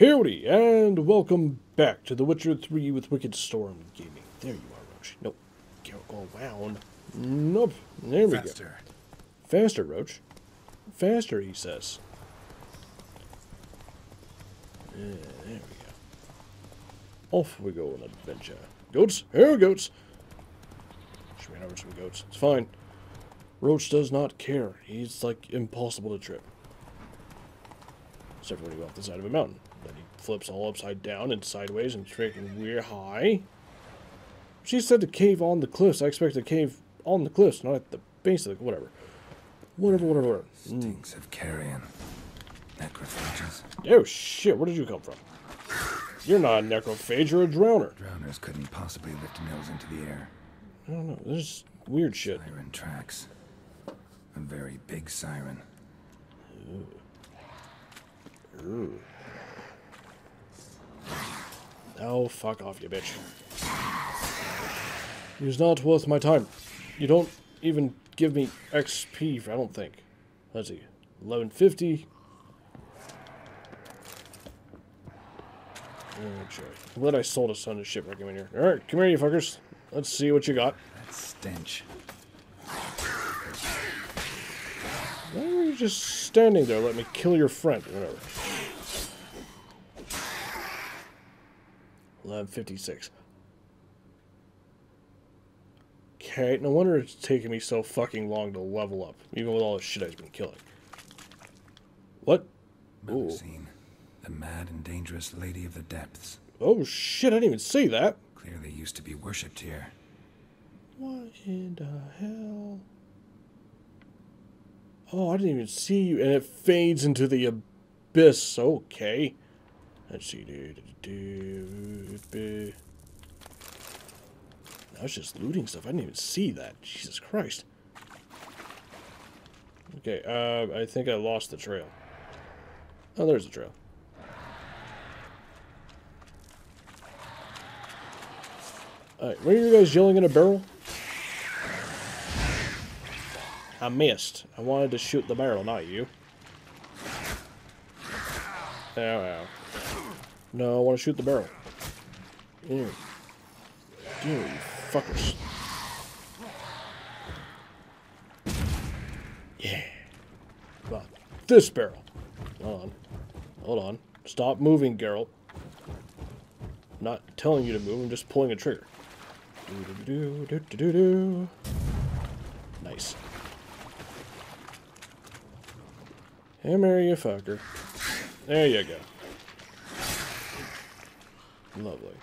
Howdy, and welcome back to The Witcher 3 with Wicked Storm Gaming. There you are, Roach. Nope. Can't go around. Nope. There we Faster. go. Faster, Roach. Faster, he says. Yeah, there we go. Off we go on adventure. Goats? Here, goats! Just ran over some goats. It's fine. Roach does not care. He's, like, impossible to trip. Except for when you go off the side of a mountain. Then he flips all upside down and sideways and freaking weird high. She said the cave on the cliffs. I expect to cave on the cliffs, not at the base of the... Whatever. Whatever, whatever, whatever. Mm. Stinks of carrion. Necrophages. Oh, shit. Where did you come from? You're not a necrophage. You're a drowner. Drowners couldn't possibly lift nose into the air. I don't know. There's weird shit. Siren tracks. A very big siren. Oh, fuck off, you bitch. It's not worth my time. You don't even give me XP, I don't think. Let's see. 1150. Oh, joy. I'm glad I sold a son of shit recommend here. Alright, come here, you fuckers. Let's see what you got. That stench. Why are you just standing there? Let me kill your friend. Whatever. 1156. Okay, no wonder it's taking me so fucking long to level up, even with all the shit I've been killing. What? Melusine. The mad and dangerous lady of the depths. Oh shit, I didn't even see that. Clearly used to be worshipped here. What in the hell? Oh, I didn't even see you. And it fades into the abyss. Okay. Let's see. Do. I was just looting stuff. I didn't even see that. Jesus Christ. Okay, uh, I think I lost the trail. Oh, there's the trail. Alright, were you guys yelling in a barrel? I missed. I wanted to shoot the barrel, not you. Ow, ow. No, I want to shoot the barrel. Ew. You fuckers. Yeah. About this barrel. Hold on. Hold on. Stop moving, Geralt. I'm not telling you to move, I'm just pulling a trigger. Do do do. Nice. Hammer, you fucker. There you go. Lovely.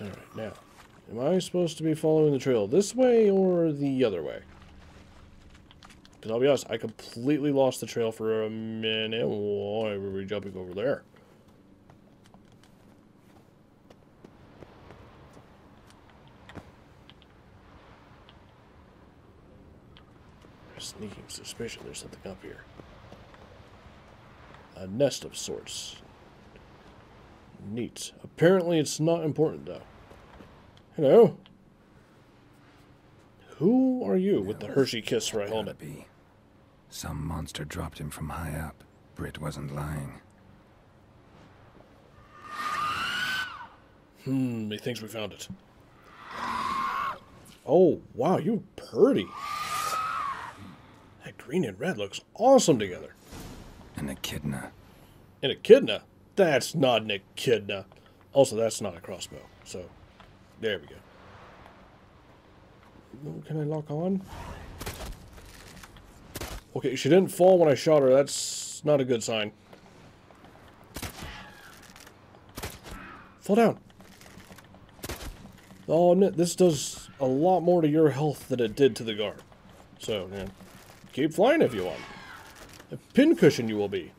Alright, now. Am I supposed to be following the trail this way or the other way? Because I'll be honest, I completely lost the trail for a minute. Why were we jumping over there? Sneaking suspicion there's something up here. A nest of sorts. Neat. Apparently it's not important though. Hello? Who are you with the Hershey kiss for a helmet? be. Some monster dropped him from high up. Brit wasn't lying. Hmm, he thinks we found it. Oh, wow, you're pretty. That green and red looks awesome together. An echidna. An echidna? That's not an echidna. Also, that's not a crossbow. So, there we go. Oh, Can I lock on? Okay, she didn't fall when I shot her. That's not a good sign. Fall down. Oh, I'll this does a lot more to your health than it did to the guard. So, keep flying if you want. A pincushion you will be.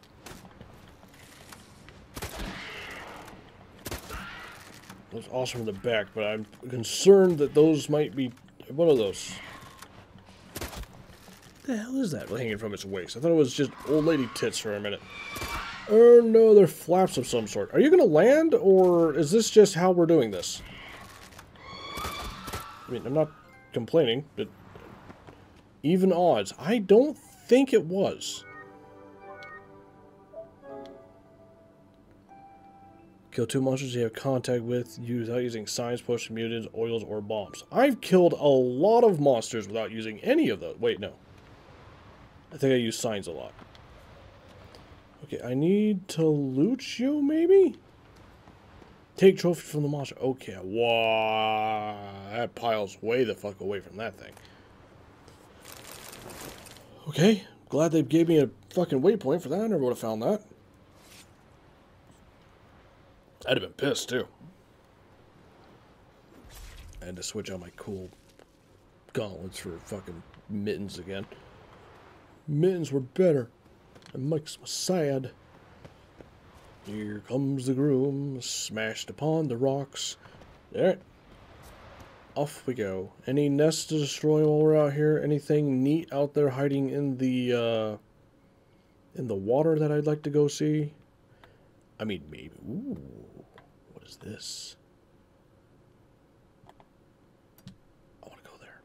That's awesome in the back, but I'm concerned that those might be... What are those? the hell is that hanging from its waist? I thought it was just old lady tits for a minute. Oh no, they're flaps of some sort. Are you going to land, or is this just how we're doing this? I mean, I'm not complaining, but even odds. I don't think it was. Kill two monsters you have contact with without using signs, potions, mutagens, oils, or bombs. I've killed a lot of monsters without using any of those. Wait, no. I think I use signs a lot. Okay, I need to loot you, maybe? Take trophy from the monster. Okay, wow. That pile's way the fuck away from that thing. Okay, glad they gave me a fucking waypoint for that. I never would have found that. I'd have been pissed too. I had to switch out my cool gauntlets for fucking mittens again. Mittens were better. And Mike's was sad. Here comes the groom, smashed upon the rocks. Alright. Off we go. Any nests to destroy while we're out here? Anything neat out there hiding in the, uh, in the water that I'd like to go see? I mean, maybe. Ooh is this? I want to go there.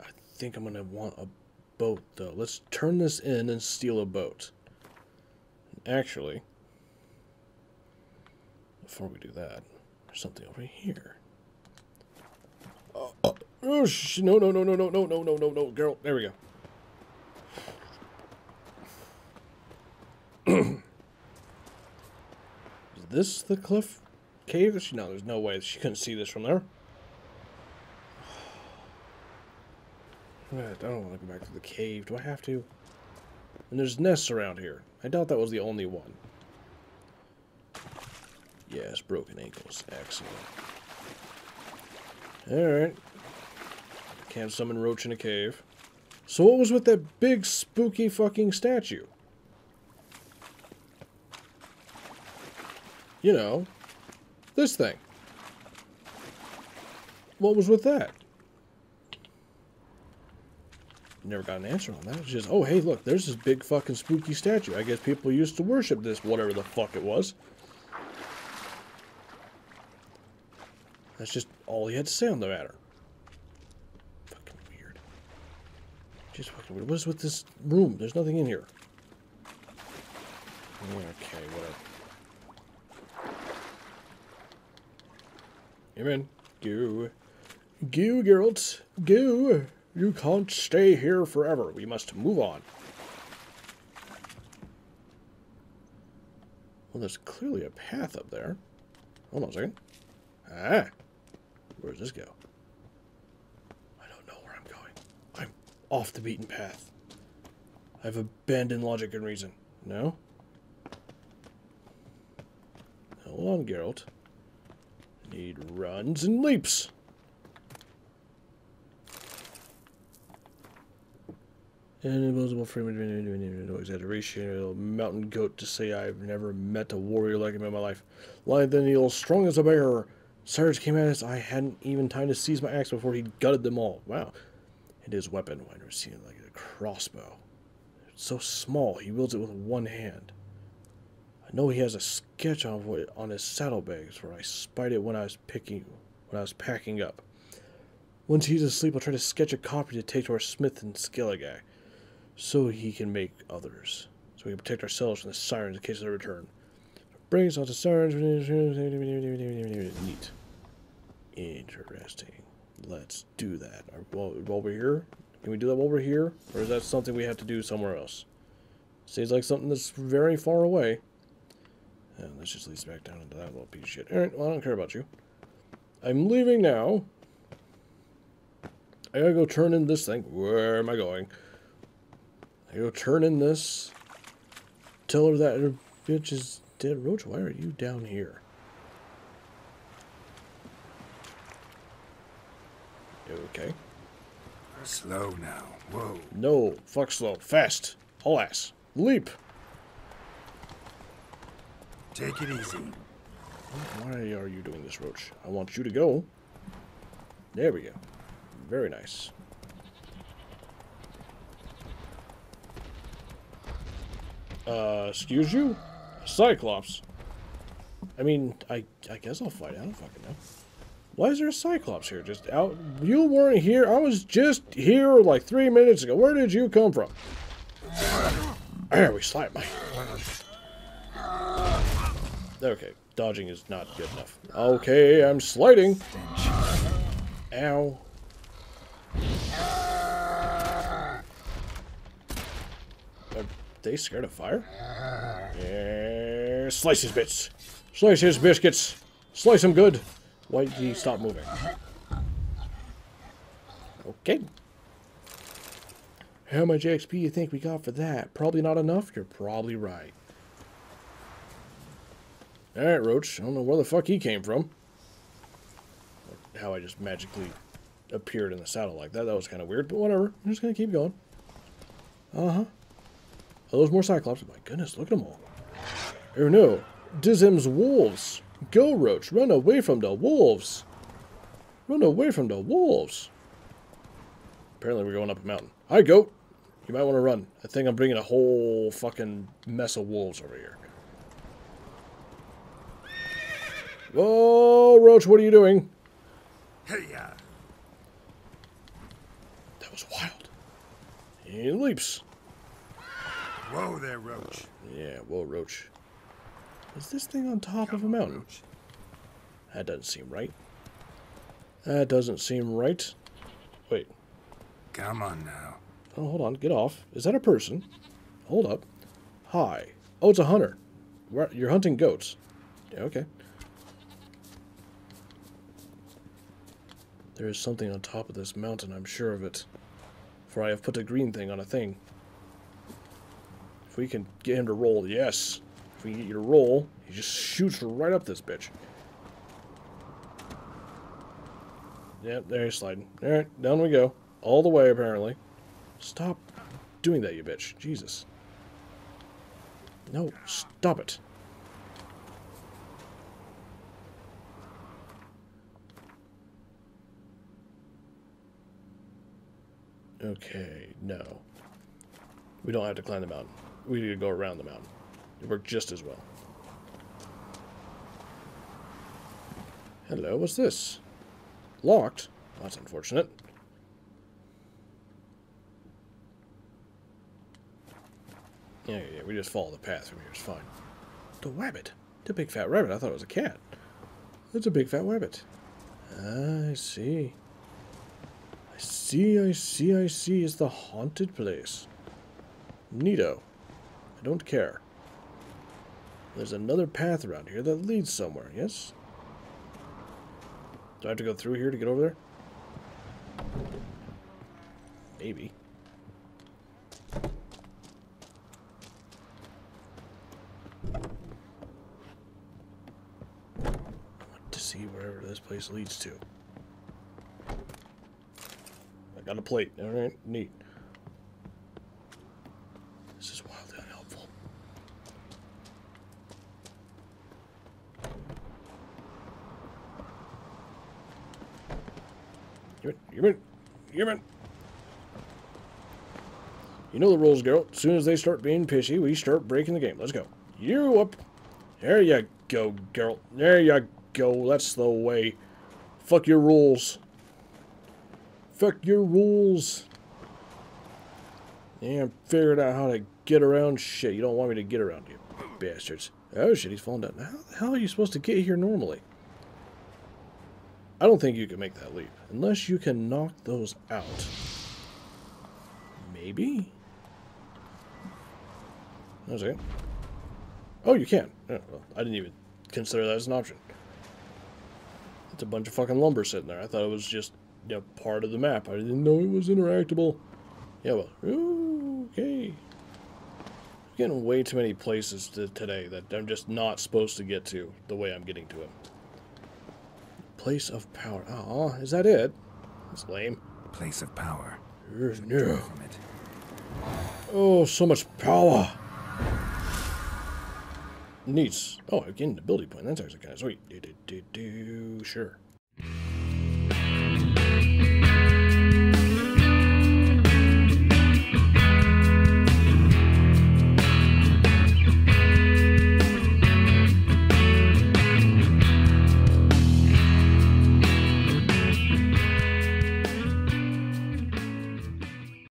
I think I'm going to want a boat, though. Let's turn this in and steal a boat. Actually, before we do that, there's something over here. Oh, oh, oh no, no, no, no, no, no, no, no, no, no, girl. There we go. Is this the cliff cave? She, No, there's no way she couldn't see this from there. I don't want to go back to the cave. Do I have to? And there's nests around here. I doubt that was the only one. Yes, broken ankles. Excellent. Alright. Can't summon Roach in a cave. So what was with that big spooky fucking statue? You know, this thing. What was with that? Never got an answer on that. It's just, oh, hey, look, there's this big fucking spooky statue. I guess people used to worship this, whatever the fuck it was. That's just all he had to say on the matter. Fucking weird. Just fucking weird. What is with this room? There's nothing in here. Okay, whatever. Come Go. Go, Geralt. Go. You can't stay here forever. We must move on. Well, there's clearly a path up there. Hold on a second. Ah. Where does this go? I don't know where I'm going. I'm off the beaten path. I've abandoned logic and reason. No? Hold on, Geralt. Need runs and leaps. And impossible frame no exaggeration. A mountain goat to say I've never met a warrior like him in my life. Eel, strong as a bear. Cyrus came at us. I hadn't even time to seize my axe before he gutted them all. Wow. And his weapon, I never seen like a crossbow. It's so small, he wields it with one hand. I know he has a sketch on on his saddlebags, for I spied it when I was picking when I was packing up. Once he's asleep, I'll try to sketch a copy to take to our smith and Skellige, so he can make others, so we can protect ourselves from the sirens in case of their return. Bring us on to sirens. Neat. Interesting. Let's do that. While, while we're here, can we do that while we're here, or is that something we have to do somewhere else? Seems like something that's very far away. And this just leads back down into that little piece of shit. Alright, well, I don't care about you. I'm leaving now. I gotta go turn in this thing. Where am I going? I go turn in this. Tell her that her bitch is dead. Roach, why are you down here? Okay. Slow now. Whoa. No, fuck slow. Fast. All ass. Leap. Take it easy. Why are you doing this, Roach? I want you to go. There we go. Very nice. Uh, excuse you? Cyclops? I mean, I, I guess I'll fight. I don't fucking know. Why is there a Cyclops here? Just out. You weren't here. I was just here like three minutes ago. Where did you come from? There, we slap me. Okay, dodging is not good enough. Okay, I'm sliding. Ow. Are they scared of fire? Yeah, slice his bits. Slice his biscuits. Slice him good. Why did he stop moving? Okay. How much XP you think we got for that? Probably not enough? You're probably right. Alright, Roach. I don't know where the fuck he came from. How I just magically appeared in the saddle like that. That was kind of weird, but whatever. I'm just going to keep going. Uh-huh. Oh, those more Cyclops. My goodness, look at them all. Oh no. Dizim's wolves. Go, Roach. Run away from the wolves. Run away from the wolves. Apparently we're going up a mountain. Hi, goat. You might want to run. I think I'm bringing a whole fucking mess of wolves over here. Whoa, Roach, what are you doing? Hey, uh, That was wild. He leaps. whoa there, Roach. Yeah, whoa, Roach. Is this thing on top of a mountain? Roach. That doesn't seem right. That doesn't seem right. Wait. Come on now. Oh, hold on. Get off. Is that a person? Hold up. Hi. Oh, it's a hunter. You're hunting goats. Yeah, okay. There is something on top of this mountain, I'm sure of it. For I have put a green thing on a thing. If we can get him to roll, yes. If we can get you to roll, he just shoots right up this bitch. Yep, there he's sliding. Alright, down we go. All the way, apparently. Stop doing that, you bitch. Jesus. No, stop it. Okay, no. We don't have to climb the mountain. We need to go around the mountain. It worked just as well. Hello, what's this? Locked? That's unfortunate. Yeah, yeah, yeah, we just follow the path from here. It's fine. The rabbit. The big fat rabbit. I thought it was a cat. It's a big fat rabbit. I see. See, I see, I see. It's the haunted place. Neato. I don't care. There's another path around here that leads somewhere, yes? Do I have to go through here to get over there? Maybe. I want to see wherever this place leads to. I got a plate. Alright, neat. This is wildly unhelpful. Give it, give give. You know the rules, girl. As soon as they start being pishy, we start breaking the game. Let's go. You up. There you go, girl. There you go. That's the way. Fuck your rules. Fuck your rules. Yeah, I figured out how to get around shit. You don't want me to get around you, bastards. Oh shit, he's falling down. How the hell are you supposed to get here normally? I don't think you can make that leap. Unless you can knock those out. Maybe? Second. Oh, you can. Oh, well, I didn't even consider that as an option. It's a bunch of fucking lumber sitting there. I thought it was just, know, part of the map. I didn't know it was interactable. Yeah, well, okay. I'm getting way too many places to, today that I'm just not supposed to get to the way I'm getting to them. Place of power. Oh, is that it? That's lame. Place of power. Er, No. it. Oh, so much power. Neats. Oh, again, the ability point. That's actually kind of sweet. Do, do, do, do. Sure.